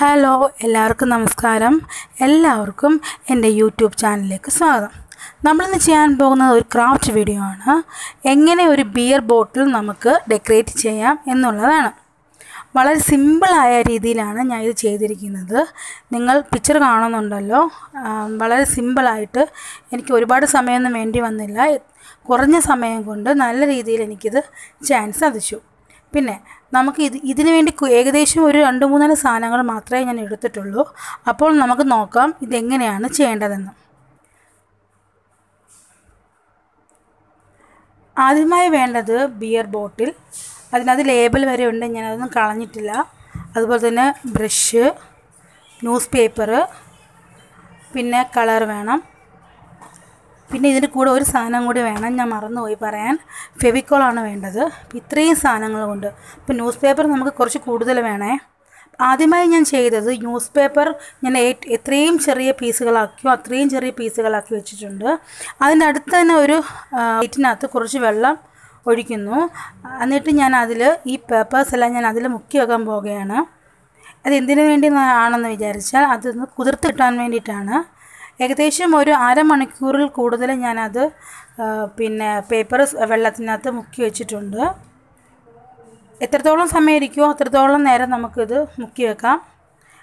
Hello എല്ലാവർക്കും നമസ്കാരം. എല്ലാവർക്കും എന്റെ യൂട്യൂബ് ചാനലിലേക്ക് സ്വാഗതം. നമ്മളിന്ന് ചെയ്യാൻ പോകുന്നത് ഒരു ക്രാഫ്റ്റ് വീഡിയോ ആണ്. എങ്ങനെ ഒരു ബിയർ ബോട്ടിൽ നമുക്ക് ഡെക്കറേറ്റ് ചെയ്യാം എന്നുള്ളതാണ്. വളരെ സിമ്പിളായ രീതിയിലാണ് ഞാൻ ഇത് ചെയ്തിരിക്കുന്നത്. നിങ്ങൾ പിക്ചർ കാണുന്നുണ്ടല്ലോ. വളരെ സിമ്പിളായിട്ട് എനിക്ക് ഒരുപാട് സമയമൊന്നും വേണ്ടി വന്നില്ല. കുറഞ്ഞ സമയം കൊണ്ട് നല്ല രീതിയിൽ എനിക്കിത് ചെയ്യാൻ സാധിച്ചു. പിന്നെ നമുക്ക് ഇത് ഇതിനു വേണ്ടി ഏകദേശം ഒരു രണ്ട് മൂന്നാൽ സാധനങ്ങൾ മാത്രമേ ഞാൻ എടുത്തിട്ടുള്ളൂ. അപ്പോൾ നമുക്ക് നോക്കാം ഇതെങ്ങനെയാണ് ചെയ്യേണ്ടതെന്ന്. ആദ്യമായി വേണ്ടത് ബിയർ ബോട്ടിൽ അതിനകത്ത് ലേബൽ വരെ ഉണ്ട് ഞാനതൊന്നും കളഞ്ഞിട്ടില്ല. അതുപോലെ തന്നെ ബ്രഷ് ന്യൂസ് പേപ്പർ പിന്നെ കളർ വേണം. പിന്നെ ഇതിന്റെ കൂടെ ഒരു സാധനം കൂടി വേണം. ഞാൻ മറന്നുപോയി പറയാൻ. ഫെവിക്കോളാണ് വേണ്ടത്. ഇത്രയും സാധനങ്ങൾ കൊണ്ട് ഇപ്പം ന്യൂസ് പേപ്പർ നമുക്ക് കുറച്ച് കൂടുതൽ വേണേ. ആദ്യമായി ഞാൻ ചെയ്തത് ന്യൂസ് പേപ്പർ ഞാൻ എത്രയും ചെറിയ പീസുകളാക്കിയോ അത്രയും ചെറിയ പീസുകളാക്കി വെച്ചിട്ടുണ്ട്. അതിന്റെ അടുത്ത് തന്നെ ഒരു പ്ലേറ്റിനകത്ത് കുറച്ച് വെള്ളം ഒഴിക്കുന്നു. എന്നിട്ട് ഞാൻ അതിൽ ഈ പേപ്പേഴ്സ് എല്ലാം ഞാൻ അതിൽ മുക്കി വെക്കാൻ പോവുകയാണ്. അത് എന്തിനു വേണ്ടി ആണെന്ന് വിചാരിച്ചാൽ അതൊന്ന് കുതിർത്ത് കിട്ടാൻ വേണ്ടിയിട്ടാണ്. ഏകദേശം ഒരു അരമണിക്കൂറിൽ കൂടുതൽ ഞാനത് പിന്നെ പേപ്പർ വെള്ളത്തിനകത്ത് മുക്കി വെച്ചിട്ടുണ്ട്. എത്രത്തോളം സമയം ഇരിക്കുമോ അത്രത്തോളം നേരം നമുക്കിത് മുക്കി വെക്കാം.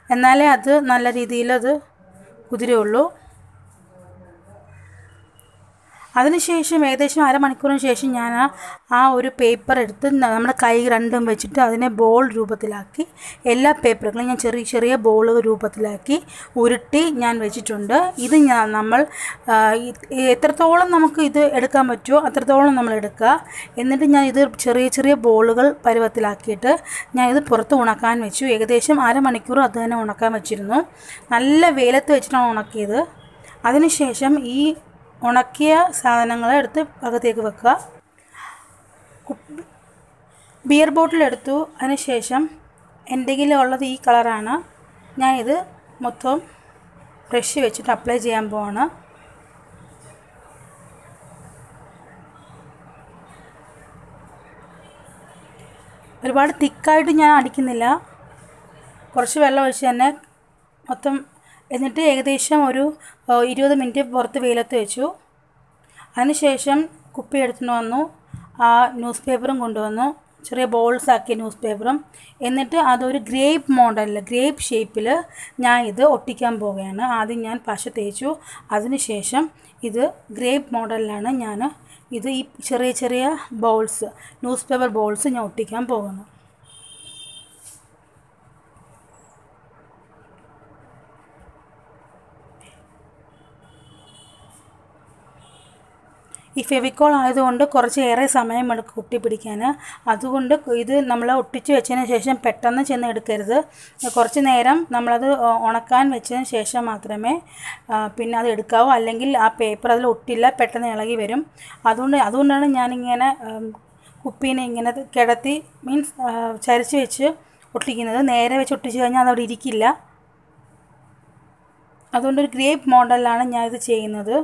എന്നാലേ അത് നല്ല രീതിയിൽ അത് കുതിരുള്ളൂ അതിനുശേഷം ഏകദേശം അരമണിക്കൂറിന് ശേഷം ഞാൻ ആ ഒരു പേപ്പർ എടുത്ത് നമ്മുടെ കൈ രണ്ടും വെച്ചിട്ട് അതിനെ ബോൾ രൂപത്തിലാക്കി. എല്ലാ പേപ്പറുകളും ഞാൻ ചെറിയ ചെറിയ ബോൾ രൂപത്തിലാക്കി ഉരുട്ടി ഞാൻ വെച്ചിട്ടുണ്ട്. ഇത് ഞാൻ നമ്മൾ എത്രത്തോളം നമുക്ക് ഇത് എടുക്കാൻ പറ്റുമോ അത്രത്തോളം നമ്മൾ എടുക്കുക. എന്നിട്ട് ഞാൻ ഇത് ചെറിയ ചെറിയ ബോളുകൾ പരുവത്തിലാക്കിയിട്ട് ഞാൻ ഇത് പുറത്ത് ഉണക്കാൻ വെച്ചു. ഏകദേശം അരമണിക്കൂർ അത് തന്നെ ഉണക്കാൻ വെച്ചിരുന്നു. നല്ല വെയിലത്ത് വെച്ചിട്ടാണ് ഉണക്കിയത്. അതിനുശേഷം ഈ ഉണക്കിയ സാധനങ്ങൾ എടുത്ത് അകത്തേക്ക് വെക്കുക. ബിയർ ബോട്ടിൽ എടുത്തു. അതിനുശേഷം എന്റെ ഉള്ളത് ഈ കളറാണ് ഞാൻ ഇത് മൊത്തം ബ്രഷ് വെച്ചിട്ട് അപ്ലൈ ചെയ്യാൻ പോവാണ്. ഒരുപാട് തിക്കായിട്ട് ഞാൻ അടിക്കുന്നില്ല. കുറച്ച് വെള്ളം ഒഴിച്ച് തന്നെ മൊത്തം എന്നിട്ട് ഏകദേശം ഒരു ഇരുപത് മിനിറ്റ് പുറത്ത് വെയിലത്ത് വെച്ചു. അതിനുശേഷം കുപ്പി എടുത്തുകൊണ്ട് വന്നു. ആ ന്യൂസ് പേപ്പറും കൊണ്ടുവന്നു. ചെറിയ ബോൾസ് ആക്കിയ ന്യൂസ് പേപ്പറും. എന്നിട്ട് അതൊരു ഗ്രേപ്പ് മോഡലിൽ ഗ്രേപ്പ് ഷേപ്പിൽ ഞാൻ ഇത് ഒട്ടിക്കാൻ പോവുകയാണ്. ആദ്യം ഞാൻ പശ തേച്ചു. അതിനുശേഷം ഇത് ഗ്രേപ്പ് മോഡലിലാണ് ഞാൻ ഇത് ഈ ചെറിയ ചെറിയ ബോൾസ് ന്യൂസ് പേപ്പർ ബോൾസ് ഞാൻ ഒട്ടിക്കാൻ പോകുന്നു ഈ ഫെവിക്കോൾ ആയതുകൊണ്ട് കുറച്ച് ഏറെ സമയം എടുക്കും ഒട്ടിപ്പിടിക്കാൻ അതുകൊണ്ട് ഇത് നമ്മൾ ഒട്ടിച്ച് വെച്ചതിന് ശേഷം പെട്ടെന്ന് ചെന്ന് എടുക്കരുത് കുറച്ച് നേരം നമ്മളത് ഉണക്കാൻ വെച്ചതിന് ശേഷം മാത്രമേ പിന്നെ അത് എടുക്കാവൂ. അല്ലെങ്കിൽ ആ പേപ്പർ അതിൽ ഒട്ടില്ല പെട്ടെന്ന് ഇളകി വരും. അതുകൊണ്ട് അതുകൊണ്ടാണ് ഞാനിങ്ങനെ കുപ്പീനെ ഇങ്ങനെ കിടത്തി മീൻസ് ചരിച്ച് വെച്ച് ഒട്ടിക്കുന്നത്. നേരെ വെച്ച് ഒട്ടിച്ച് കഴിഞ്ഞാൽ അതവിടെ ഇരിക്കില്ല. അതുകൊണ്ടൊരു ഗ്രേപ്പ് മോഡലിലാണ് ഞാനിത് ചെയ്യുന്നത്.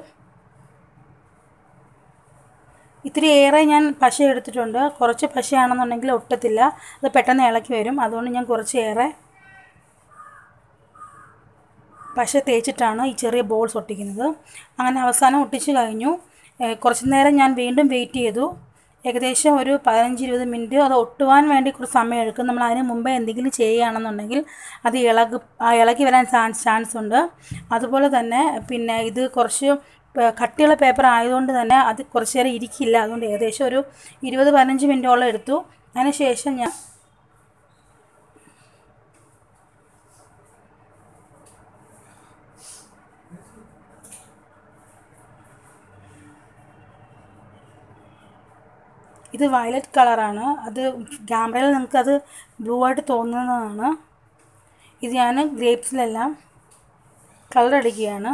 ഇത്തിരി ഏറെ ഞാൻ പശ എടുത്തിട്ടുണ്ട്. കുറച്ച് പശയാണെന്നുണ്ടെങ്കിൽ ഒട്ടത്തില്ല. അത് പെട്ടെന്ന് ഇളക്കി വരും. അതുകൊണ്ട് ഞാൻ കുറച്ച് ഏറെ പശ തേച്ചിട്ടാണ് ഈ ചെറിയ ബോൾസ് ഒട്ടിക്കുന്നത്. അങ്ങനെ അവസാനം ഒട്ടിച്ച് കഴിഞ്ഞു. കുറച്ച് നേരം ഞാൻ വീണ്ടും വെയിറ്റ് ചെയ്തു. ഏകദേശം ഒരു പതിനഞ്ച് ഇരുപത് മിനിറ്റ് അത് ഒട്ടുവാൻ വേണ്ടി കുറച്ച് സമയം എടുക്കും. നമ്മൾ അതിന് മുമ്പേ എന്തെങ്കിലും ചെയ്യുകയാണെന്നുണ്ടെങ്കിൽ അത് ഇളകി ഇളകി വരാൻ ചാൻസ് ചാൻസ് ഉണ്ട് അതുപോലെ തന്നെ പിന്നെ ഇത് കുറച്ച് കട്ടിയുള്ള പേപ്പർ ആയതുകൊണ്ട് തന്നെ അത് കുറച്ച് നേരം ഇരിക്കില്ല. അതുകൊണ്ട് ഏകദേശം ഒരു ഇരുപത് പതിനഞ്ച് മിനിറ്റോളം എടുത്തു. അതിനുശേഷം ഞാൻ ഇത് വയലറ്റ് കളറാണ് അത് ക്യാമറയിൽ അത് ബ്ലൂ ആയിട്ട് തോന്നുന്നതാണ്. ഇത് ഞാൻ ഗ്രേപ്സിലെല്ലാം കളർ അടിക്കുകയാണ്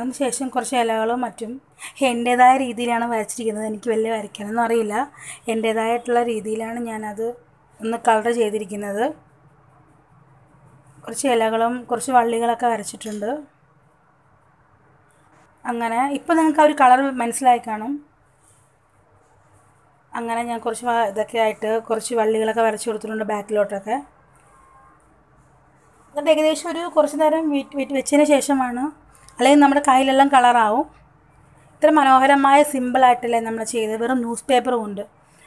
അതിനുശേഷം കുറച്ച് ഇലകളും മറ്റും എന്റേതായ രീതിയിലാണ് വരച്ചിരിക്കുന്നത്. എനിക്ക് വലിയ വരയ്ക്കാനൊന്നും അറിയില്ല. എന്റേതായിട്ടുള്ള രീതിയിലാണ് ഞാനത് ഒന്ന് കളർ ചെയ്തിരിക്കുന്നത്. കുറച്ച് ഇലകളും കുറച്ച് വള്ളികളൊക്കെ വരച്ചിട്ടുണ്ട്. അങ്ങനെ ഇപ്പോൾ നിങ്ങൾക്ക് ആ ഒരു കളർ മനസ്സിലായി കാണും. അങ്ങനെ ഞാൻ കുറച്ച് ഇതൊക്കെ ആയിട്ട് കുറച്ച് വള്ളികളൊക്കെ വരച്ച് കൊടുത്തിട്ടുണ്ട് ബാക്കിലോട്ടൊക്കെ. എന്നിട്ട് ഏകദേശം ഒരു കുറച്ച് നേരം വെച്ചതിന് ശേഷമാണ് അല്ലെങ്കിൽ നമ്മുടെ കയ്യിലെല്ലാം കളറാവും. ഇത്ര മനോഹരമായ സിമ്പിളായിട്ടല്ലേ നമ്മൾ ചെയ്തത്. വെറും ന്യൂസ് പേപ്പറും ഉണ്ട്.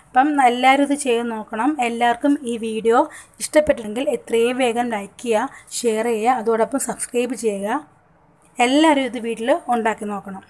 അപ്പം എല്ലാവരും ഇത് ചെയ്ത് നോക്കണം. എല്ലാവർക്കും ഈ വീഡിയോ ഇഷ്ടപ്പെട്ടിട്ടുണ്ടെങ്കിൽ എത്രയും വേഗം ലൈക്ക് ചെയ്യുക ഷെയർ ചെയ്യുക അതോടൊപ്പം സബ്സ്ക്രൈബ് ചെയ്യുക. എല്ലാവരും ഇത് വീട്ടിൽ ഉണ്ടാക്കി നോക്കണം.